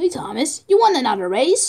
Hey Thomas, you want another race?